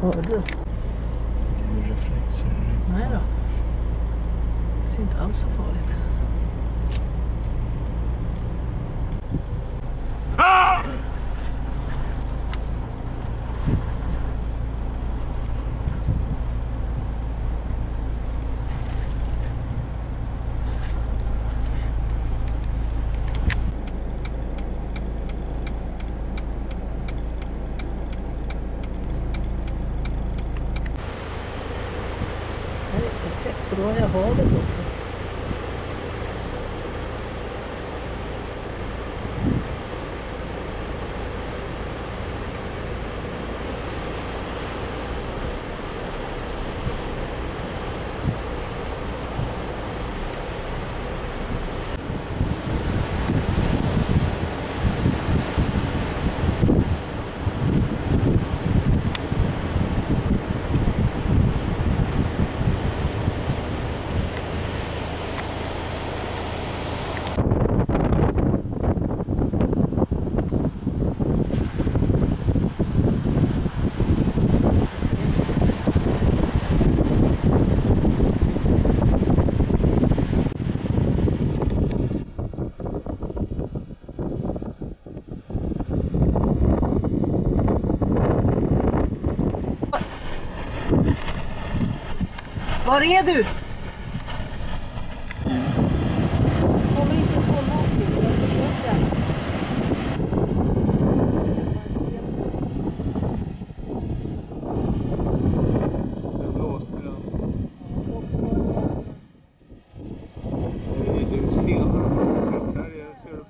Hörde du? Reflexer. Nej då. Det ser inte alls så farligt. Croia é roda, Douglas. Var är du? Kommer inte komma till den. Stenar, ser du?